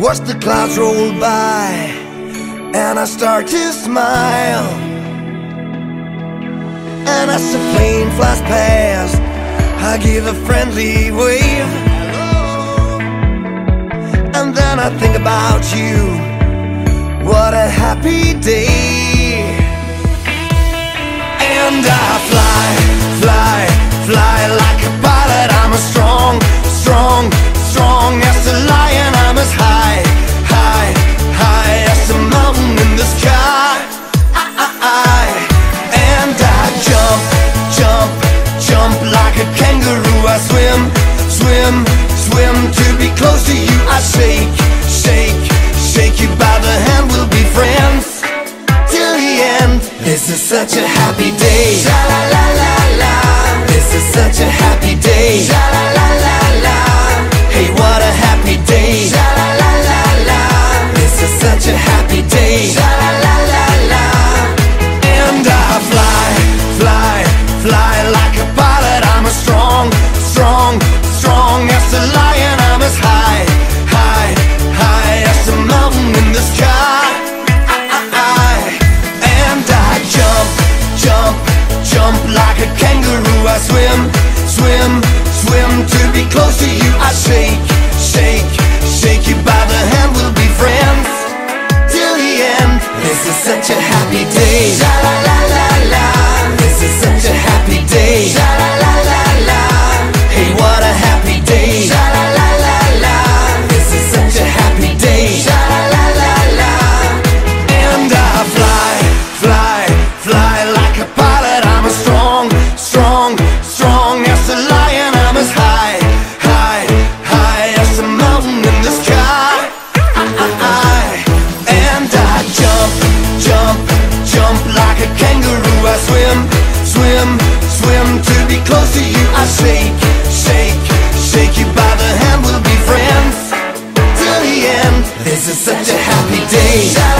Watch the clouds roll by And I start to smile. And as the plane flies past I give a friendly wave. And then I think about you. What a happy day. And I fly This is such a happy day. Sha la la la la. This is such a happy day. Sha la la la la. Hey, what a happy day. Sha la la la la. This is such a happy day. Sha la la la la. And I fly, fly, fly like This is such a happy day. jump like a kangaroo. I swim, swim, swim To be close to you. I shake, shake, shake you by the hand. We'll be friends till the end. This is such a happy day.